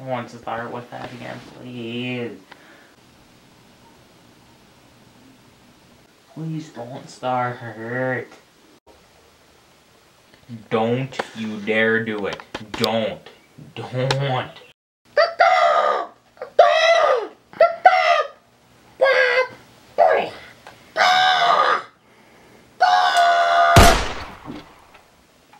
I want to start with that again, please. Please don't start. Don't you dare do it. Don't. Don't.